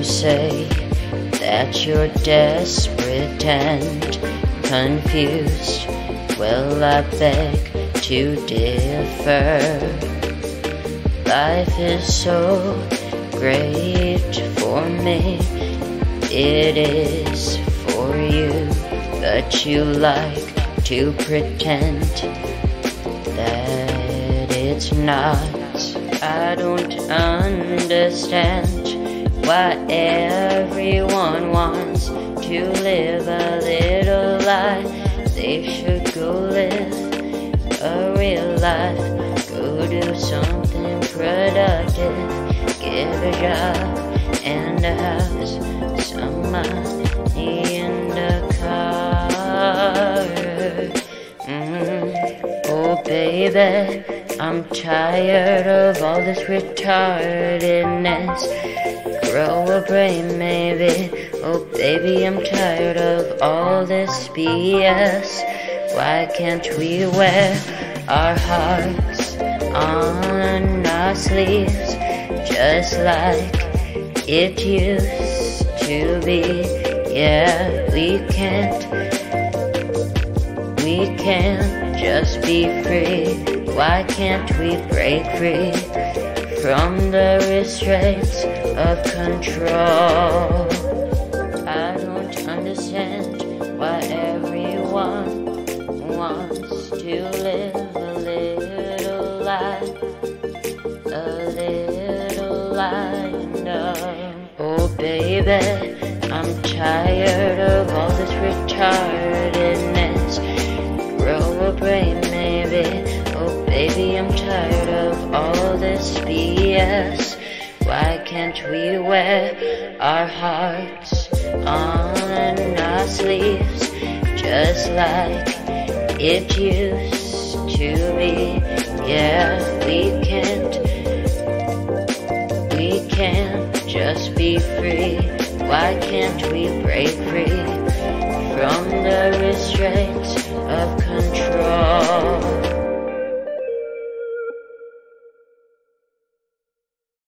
You say that you're desperate and confused. Well, I beg to differ. Life is so great for me. It is for you, but you like to pretend that it's not. I don't understand why everyone wants to live a little life. They should go live a real life. Go do something productive. Get a job and a house. Some money in the car. Mm. Baby. I'm tired of all this retardedness. Grow a brain, maybe. Oh, baby, I'm tired of all this BS. Why can't we wear our hearts on our sleeves just like it used to be? Yeah, we can't. Can't just be free. Why can't we break free from the restraints of control? I don't understand why everyone wants to live a little life, a little life. No. Oh, baby, I'm tired of all this retardedness. Maybe. Oh, baby, I'm tired of all this BS. Why can't we wear our hearts on our sleeves just like it used to be? Yeah, we can't, we can't just be free. Why can't we break free from the restraints of?